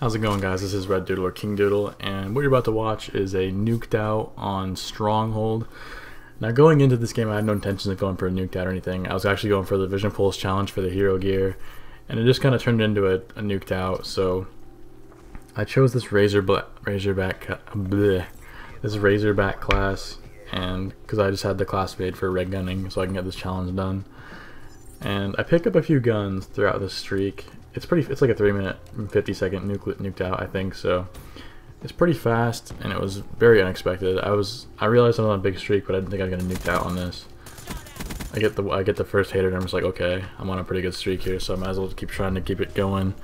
How's it going guys? This is Red Dootle or King Dootle and what you're about to watch is a nuked out on Stronghold. Now going into this game I had no intentions of going for a nuked out or anything. I was actually going for the Vision Pulse challenge for the hero gear and it just kind of turned into a, a, nuked out so I chose this Razor Razorback bleh, this Razorback class and because I just had the class made for red gunning so I can get this challenge done. And I pick up a few guns throughout this streak it's pretty. It's like a three minute, fifty second nuke nuked out, I think. So it's pretty fast, and it was very unexpected. I was. I realized I was on a big streak, but I didn't think I was gonna nuked out on this. I get the I get the first hater, and I'm just like, okay, I'm on a pretty good streak here, so I might as well keep trying to keep it going.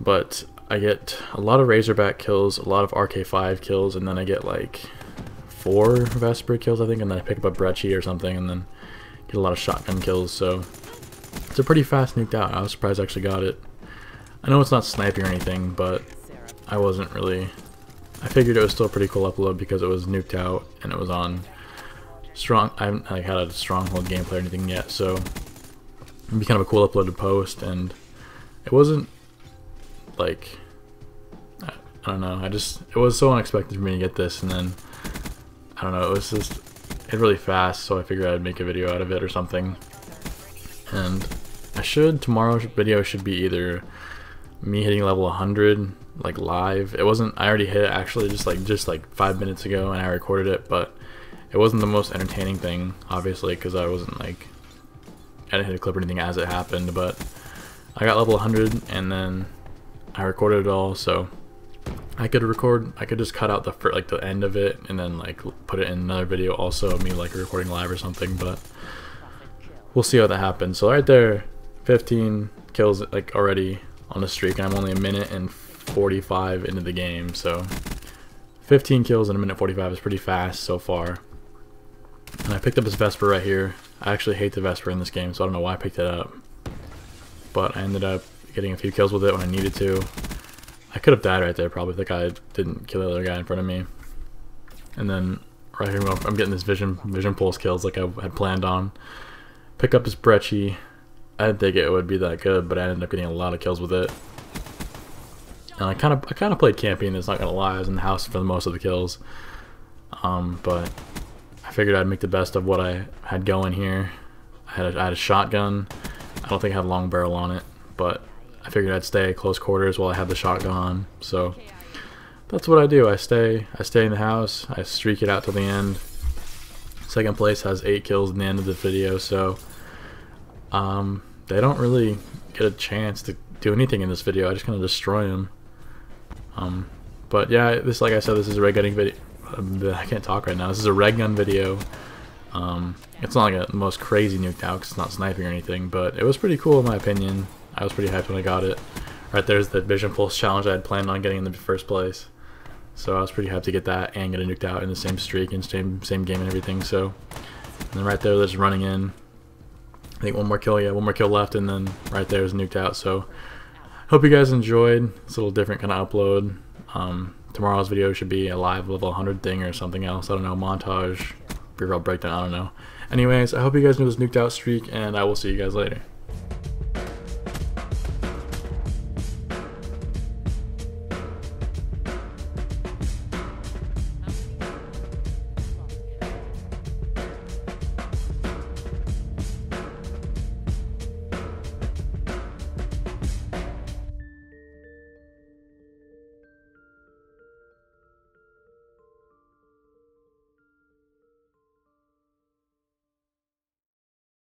But I get a lot of Razorback kills, a lot of RK5 kills, and then I get like four Vesper kills, I think, and then I pick up a Brecci or something, and then get a lot of shotgun kills. So it's a pretty fast nuked out. I was surprised I actually got it. I know it's not sniping or anything, but I wasn't really... I figured it was still a pretty cool upload because it was nuked out and it was on strong... I haven't like, had a stronghold gameplay or anything yet, so it'd be kind of a cool upload to post, and it wasn't like... I, don't know, I just... It was so unexpected for me to get this, and then... I don't know, it was just... It really fast, so I figured I'd make a video out of it or something. And I should, tomorrow's video should be either me hitting level 100 like live. It wasn't, I already hit it actually just like, just like five minutes ago and I recorded it, but it wasn't the most entertaining thing, obviously, because I wasn't like, I didn't hit a clip or anything as it happened, but I got level 100 and then I recorded it all, so I could record, I could just cut out the like the end of it and then like put it in another video also of me like recording live or something, but we'll see how that happens. So right there, 15 kills like already on the streak and I'm only a minute and 45 into the game so 15 kills in a minute 45 is pretty fast so far. And I picked up this Vesper right here. I actually hate the Vesper in this game so I don't know why I picked it up. But I ended up getting a few kills with it when I needed to. I could have died right there probably if the guy didn't kill the other guy in front of me. And then right here I'm getting this vision vision pulse kills like I had planned on. Pick up this Brecci I didn't think it would be that good, but I ended up getting a lot of kills with it. And I kind of I kind of played camping. It's not gonna lie. I was in the house for the most of the kills, um, but I figured I'd make the best of what I had going here. I had a, I had a shotgun. I don't think I had a long barrel on it, but I figured I'd stay close quarters while I had the shotgun. So that's what I do. I stay I stay in the house. I streak it out till the end. Second place has eight kills in the end of the video, so um, they don't really get a chance to do anything in this video. I just kind of destroy them. Um, but yeah, this like I said, this is a red gunning video. I can't talk right now. This is a red gun video. Um, it's not like a most crazy nuke out because it's not sniping or anything, but it was pretty cool in my opinion. I was pretty hyped when I got it. Right there's the Vision Pulse challenge I had planned on getting in the first place. So I was pretty hyped to get that and get a nuked out in the same streak and same same game and everything. So, and then right there, just running in. Think one more kill, yeah, one more kill left, and then right there is nuked out. So, hope you guys enjoyed. It's a little different kind of upload. Um, tomorrow's video should be a live level 100 thing or something else. I don't know, montage, reroll breakdown, I don't know. Anyways, I hope you guys knew this nuked out streak, and I will see you guys later.